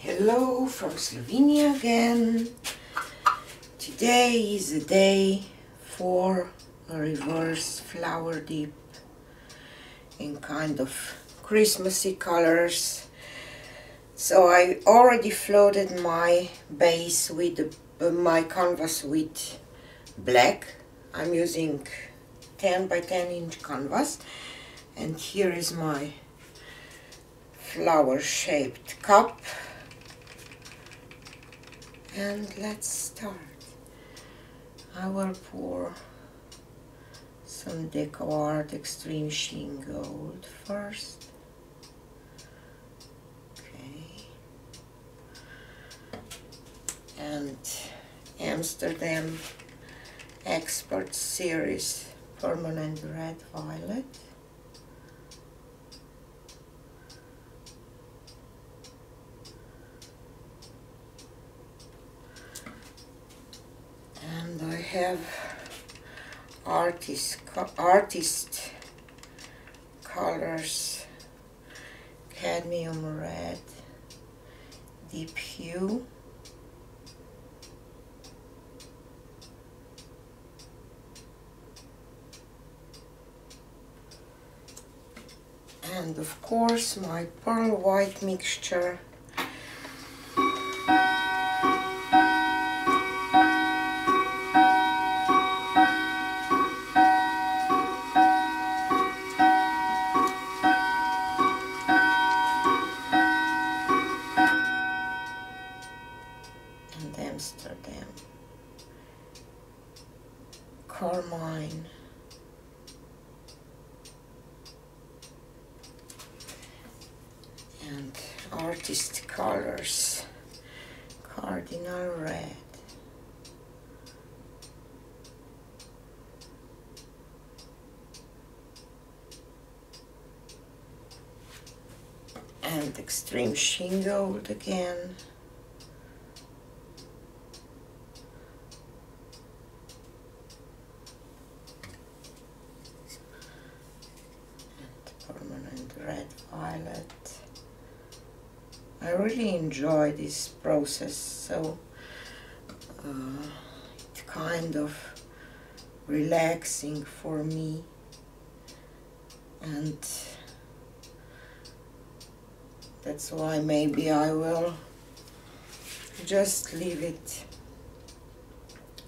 Hello from Slovenia again. Today is the day for a reverse flower dip in kind of Christmassy colors. So I already floated my base with the, uh, my canvas with black. I'm using 10 by 10 inch canvas and here is my flower shaped cup and let's start. I will pour some Deco Art Extreme Sheen Gold first. Okay. And Amsterdam Expert Series Permanent Red Violet and I have artist co- artist colors cadmium red deep hue and of course my pearl white mixture Carmine. And artist colors. Cardinal red. And extreme sheen gold again. permanent red violet. I really enjoy this process, so uh, it's kind of relaxing for me, and that's why maybe I will just leave it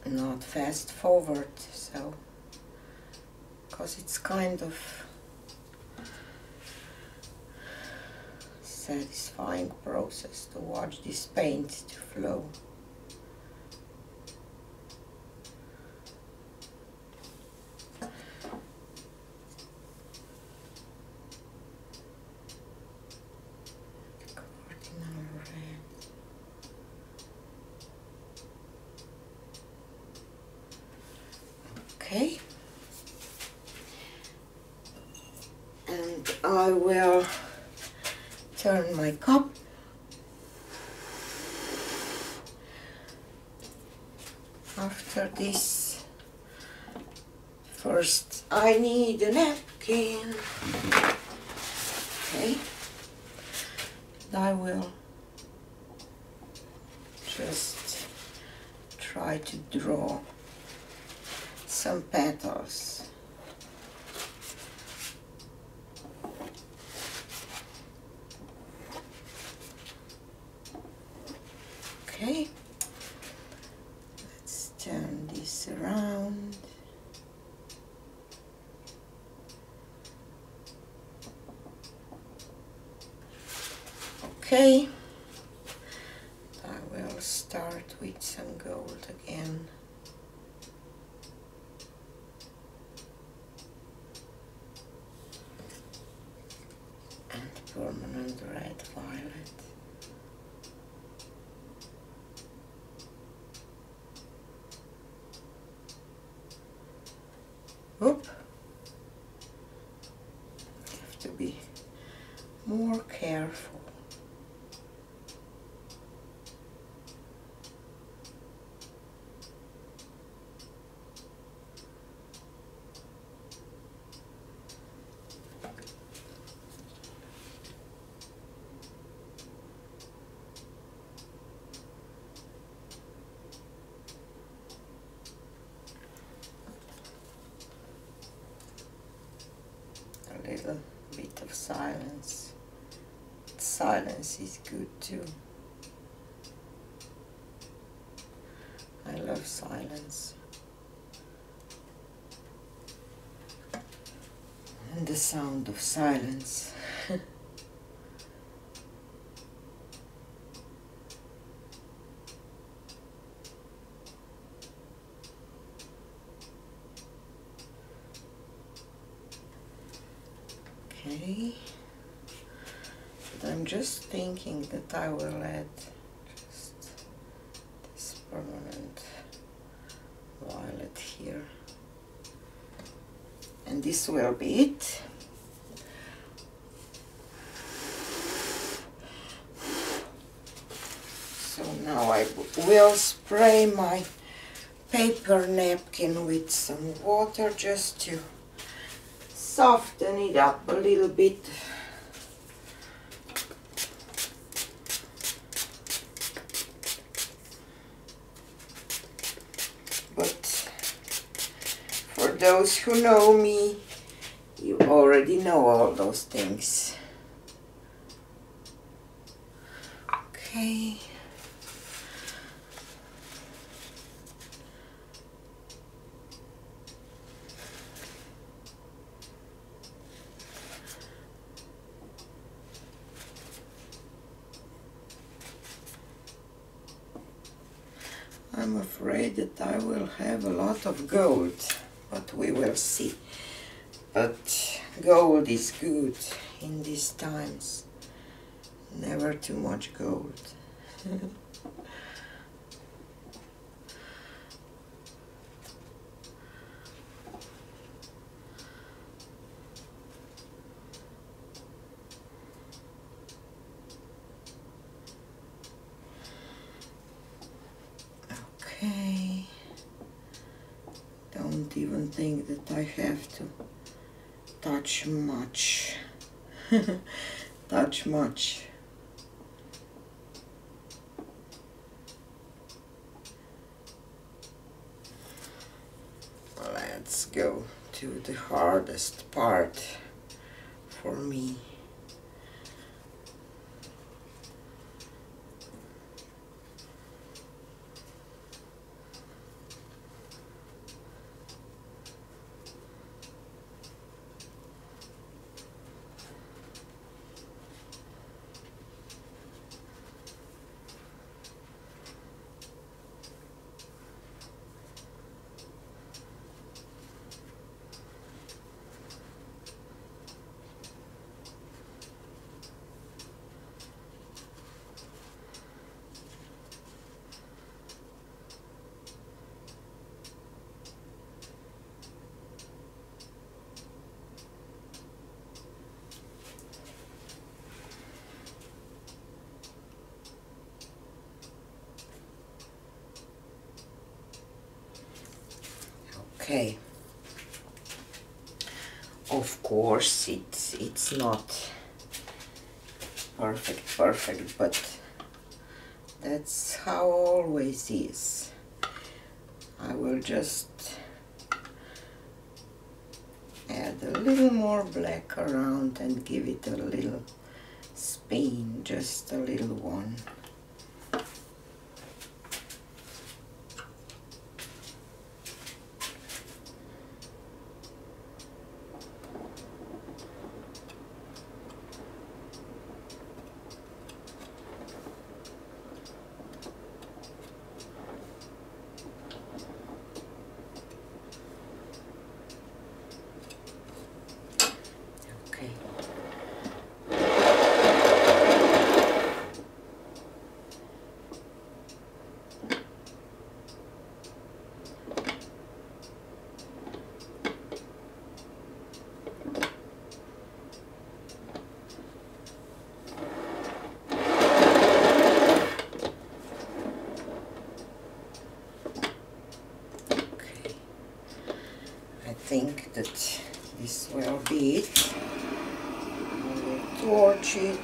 not fast forward, so because it's kind of satisfying process to watch this paint to flow. Okay. And I will turn my cup. After this first I need a napkin. Okay. I will just try to draw some petals Okay. Let's turn this around. Okay. I will start with some gold again. And permanent red violet. a little bit of silence. Silence is good too. I love silence. And the sound of silence. Okay. But I'm just thinking that I will add just this permanent violet here. And this will be it. So now I will spray my paper napkin with some water just to soften it up a little bit. But for those who know me, you already know all those things. Okay. I'm afraid that I will have a lot of gold, but we will see. But gold is good in these times. Never too much gold. Okay. Don't even think that I have to touch much. touch much. Let's go to the hardest part for me. Okay. Of course, it's it's not perfect, perfect, but that's how always is. I will just add a little more black around and give it a little spin, just a little one. Okay. Okay. I think that torch it.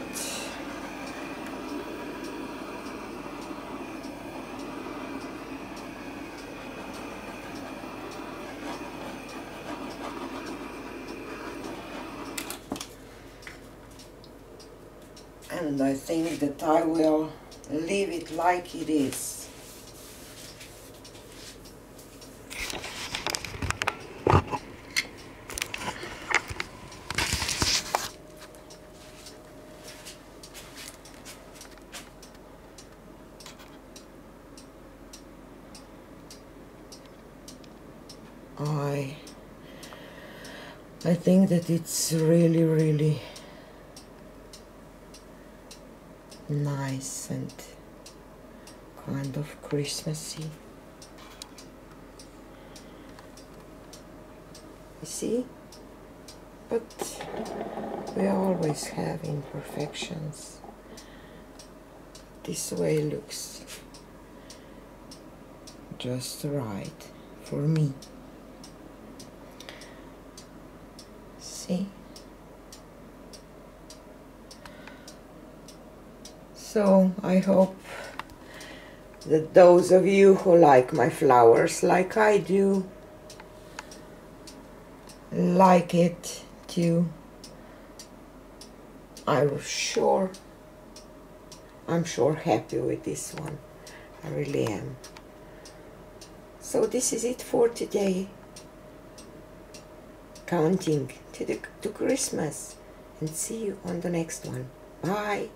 And I think that I will leave it like it is. I I think that it's really really nice and kind of Christmassy. You see? But we always have imperfections. This way looks just right for me. See? So I hope that those of you who like my flowers like I do like it too. I'm sure I'm sure happy with this one. I really am. So this is it for today. Counting to the to Christmas and see you on the next one. Bye.